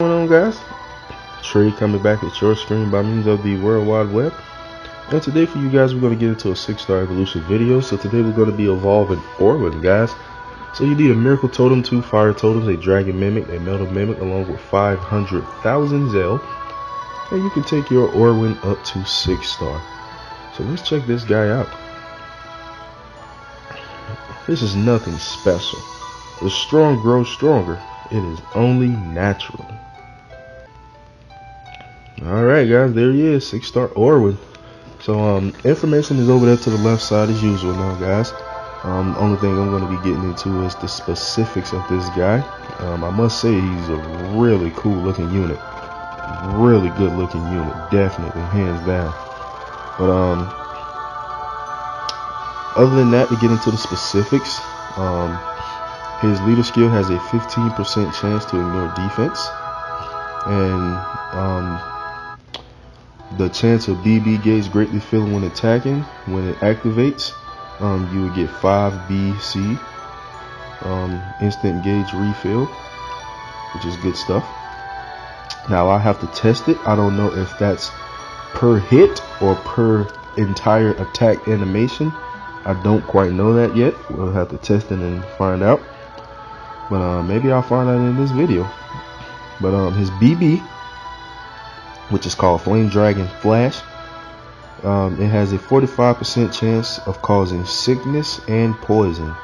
going on guys? Trey coming back at your screen by means of the World Wide Web. And today for you guys we're going to get into a 6-star evolution video. So today we're going to be evolving Orwen guys. So you need a Miracle Totem, 2 Fire Totems, a Dragon Mimic, a Metal Mimic along with 500,000 Zell. And you can take your Orwen up to 6 star. So let's check this guy out. This is nothing special. The strong grow stronger. It is only natural. Alright guys, there he is, 6 star Orwen. So um information is over there to the left side as usual now guys. Um only thing I'm gonna be getting into is the specifics of this guy. Um I must say he's a really cool looking unit. Really good looking unit, definitely, hands down. But um other than that to get into the specifics, um his leader skill has a 15% chance to ignore defense. And um the chance of BB gauge greatly filling when attacking. When it activates, um, you would get 5 BC um, instant gauge refill, which is good stuff. Now I have to test it. I don't know if that's per hit or per entire attack animation. I don't quite know that yet. We'll have to test it and find out. But uh, maybe I'll find out in this video. But um, his BB which is called Flame Dragon Flash. Um, it has a 45% chance of causing sickness and poison.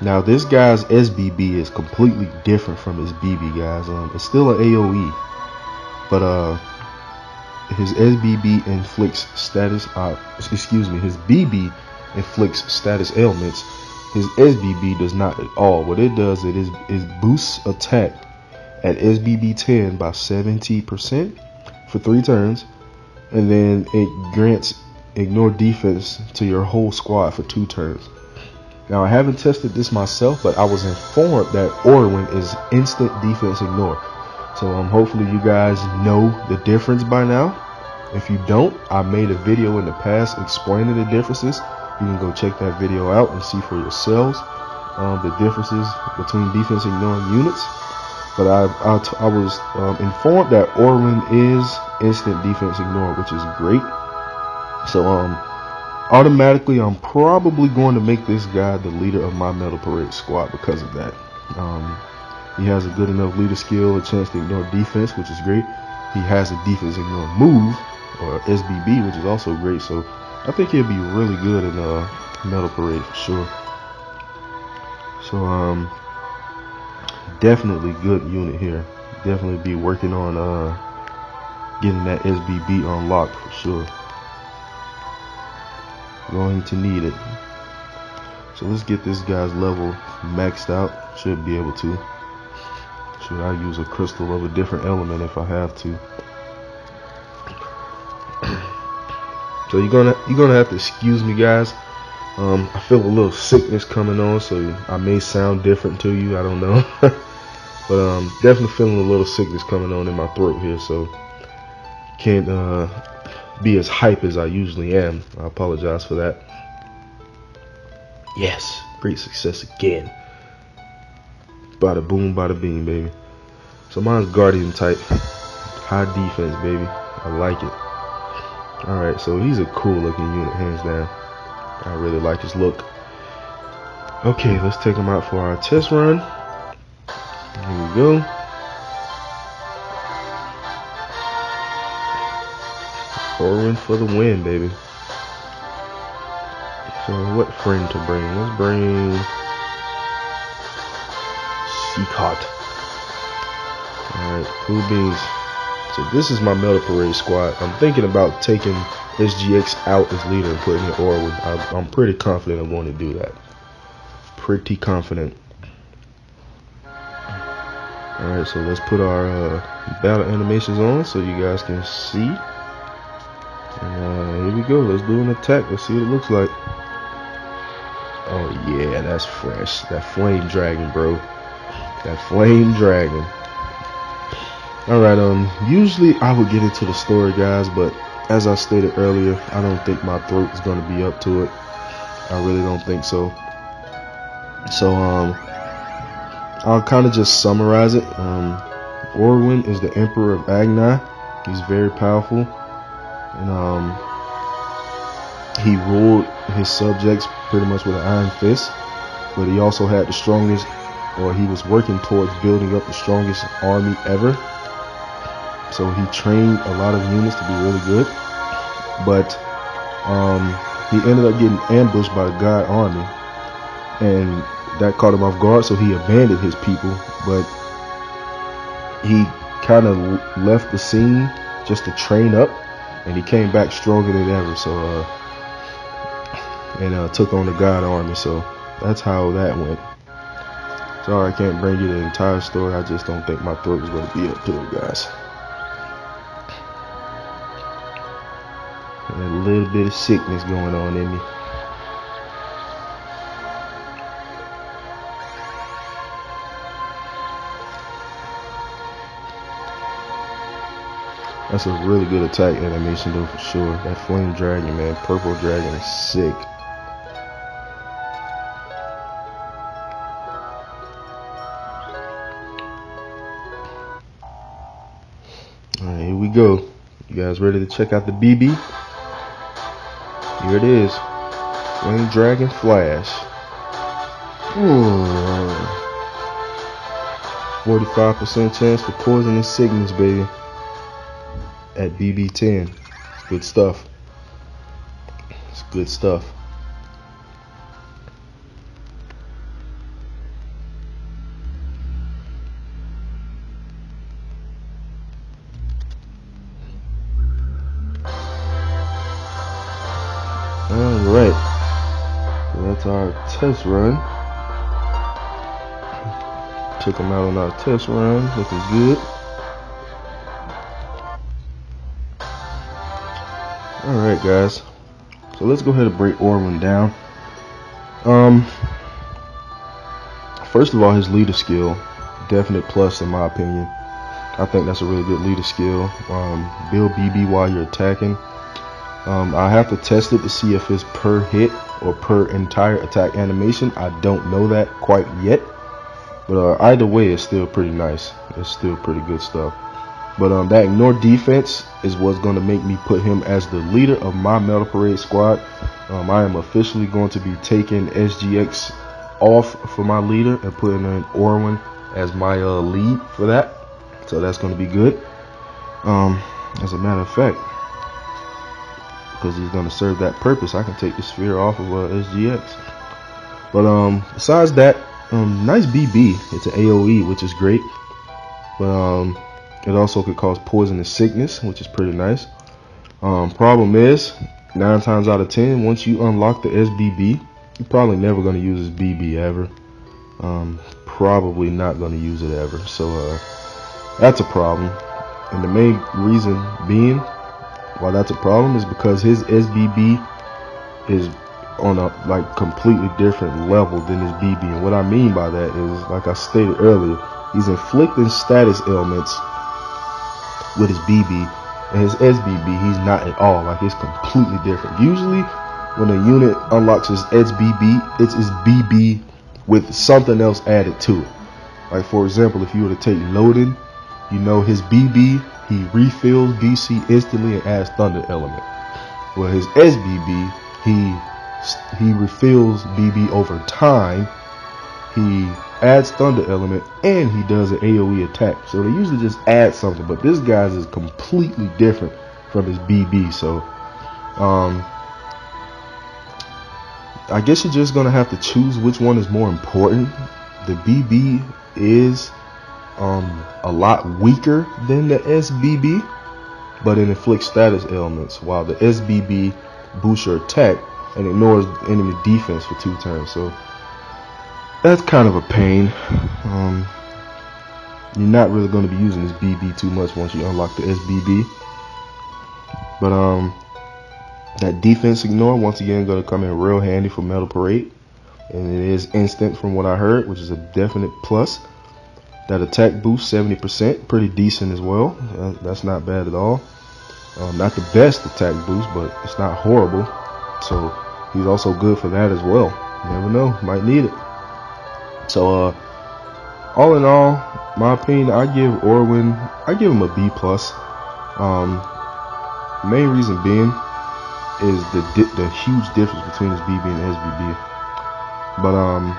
Now, this guy's SBB is completely different from his BB, guys. Um, it's still an AOE, but uh, his SBB inflicts status. Uh, excuse me, his BB inflicts status ailments. His SBB does not at all. What it does, it is it boosts attack at SBB 10 by 70% for three turns, and then it grants ignore defense to your whole squad for two turns. Now I haven't tested this myself, but I was informed that Orwen is instant defense ignore. So um, hopefully you guys know the difference by now. If you don't, I made a video in the past explaining the differences. You can go check that video out and see for yourselves um, the differences between defense ignoring units. But I, I, I was um, informed that Orwen is instant defense ignore, which is great. So um, automatically, I'm probably going to make this guy the leader of my Metal Parade squad because of that. Um, he has a good enough leader skill, a chance to ignore defense, which is great. He has a defense ignore move, or SBB, which is also great. So I think he'll be really good in a Metal Parade for sure. So um, definitely good unit here. Definitely be working on uh, getting that SBB unlocked for sure. Going to need it. So let's get this guy's level maxed out. Should be able to. Should I use a crystal of a different element if I have to? So you're gonna you're gonna have to excuse me, guys. Um, I feel a little sickness coming on, so I may sound different to you. I don't know. But um, definitely feeling a little sickness coming on in my throat here, so can't uh, be as hype as I usually am. I apologize for that. Yes, great success again. Bada boom, bada beam, baby. So mine's Guardian type, high defense, baby. I like it. All right, so he's a cool looking unit, hands down. I really like his look. Okay, let's take him out for our test run. Here we go. Orwen for the win, baby. So what friend to bring? Let's bring Seacott. Alright, cool beans. So this is my Metal Parade squad. I'm thinking about taking SGX out as leader and putting in Orwen. I, I'm pretty confident I'm going to do that. Pretty confident. Alright, so let's put our uh, battle animations on so you guys can see. And uh, here we go. Let's do an attack. Let's see what it looks like. Oh yeah, that's fresh. That flame dragon, bro. That flame dragon. Alright, um, usually I would get into the story, guys, but as I stated earlier, I don't think my throat is going to be up to it. I really don't think so. So um, I'll kind of just summarize it. Um, Orwen is the Emperor of Agni. He's very powerful, and um, he ruled his subjects pretty much with an iron fist. But he also had the strongest, or he was working towards building up the strongest army ever. So he trained a lot of units to be really good. But um, he ended up getting ambushed by the God army, and that caught him off guard. So he abandoned his people, but he kind of left the scene just to train up, and he came back stronger than ever. So uh, and uh, took on the God army. So that's how that went. Sorry, I can't bring you the entire story. I just don't think my throat is going to be up to it, guys. Little bit of sickness going on in me. That's a really good attack animation though for sure. That flame dragon, man, purple dragon is sick. Alright, here we go. You guys ready to check out the BB? Here it is. Flame Dragon Flash. 45% chance for poisonous sickness, baby at BB10. It's good stuff. It's good stuff. Test run. Took them out on our test run. Looking good. Alright guys, so let's go ahead and break Orwen down. Um, first of all, his leader skill, definite plus in my opinion. I think that's a really good leader skill. Um, build BB while you're attacking. Um, I have to test it to see if it's per hit or per entire attack animation. I don't know that quite yet, but uh, either way, it's still pretty nice. It's still pretty good stuff. But um, that ignore defense is what's going to make me put him as the leader of my Metal Parade squad. Um, I am officially going to be taking SGX off for my leader and putting in Orwen as my uh, lead for that. So that's going to be good. Um, as a matter of fact, because he's going to serve that purpose, I can take the sphere off of uh, SGX. But um, besides that, um, nice BB. It's an AOE, which is great. But um, it also could cause poisonous sickness, which is pretty nice. Um, problem is, nine times out of ten, once you unlock the SBB, you're probably never going to use this BB ever. Um, probably not going to use it ever. So uh, that's a problem. And the main reason being why that's a problem is because his SBB is on a like completely different level than his BB. And what I mean by that is, like I stated earlier, he's inflicting status ailments with his BB and his SBB, he's not at all. Like it's completely different. Usually, when a unit unlocks his SBB, it's his BB with something else added to it. Like for example, if you were to take Loden, you know his BB, he refills BC instantly and adds Thunder element. Well, his SBB, he he refills BB over time. He adds Thunder Element, and he does an AoE attack. So they usually just add something, but this guy's is completely different from his BB. So, um, I guess you're just gonna have to choose which one is more important. The BB is um, a lot weaker than the SBB, but it inflicts status ailments, while the SBB boosts your attack and ignores enemy defense for two turns. So that's kind of a pain. Um, you're not really going to be using this BB too much once you unlock the SBB. But um, that defense ignore once again going to come in real handy for Metal Parade, and it is instant from what I heard, which is a definite plus. That attack boost 70%, pretty decent as well. Uh, that's not bad at all. Um, not the best attack boost, but it's not horrible. So he's also good for that as well. You never know, might need it. So, uh, all in all, my opinion, I give Orwen, I give him a B plus. Um, main reason being is the the huge difference between his BB and SBB. But um,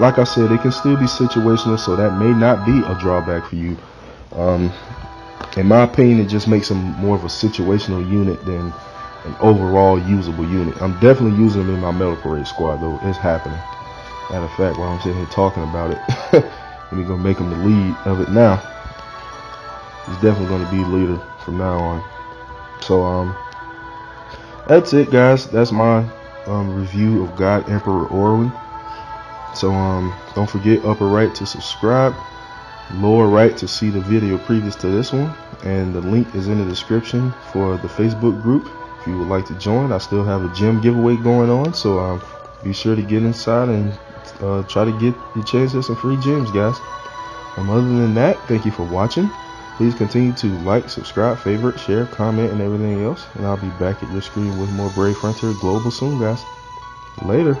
like I said, it can still be situational, so that may not be a drawback for you. Um, in my opinion, it just makes him more of a situational unit than an overall usable unit. I'm definitely using him in my metal parade squad though. It's happening. Matter of fact, while I'm sitting here talking about it, we're gonna make him the lead of it now. He's definitely gonna be the leader from now on. So um, that's it, guys. That's my um, review of God Emperor Orwen. So um, don't forget upper right to subscribe, lower right to see the video previous to this one, and the link is in the description for the Facebook group. If you would like to join, I still have a gym giveaway going on, so um, be sure to get inside and uh, try to get your chance at some free gyms, guys. Um, other than that, thank you for watching. Please continue to like, subscribe, favorite, share, comment, and everything else. And I'll be back at your screen with more Brave Frontier Global soon, guys. Later.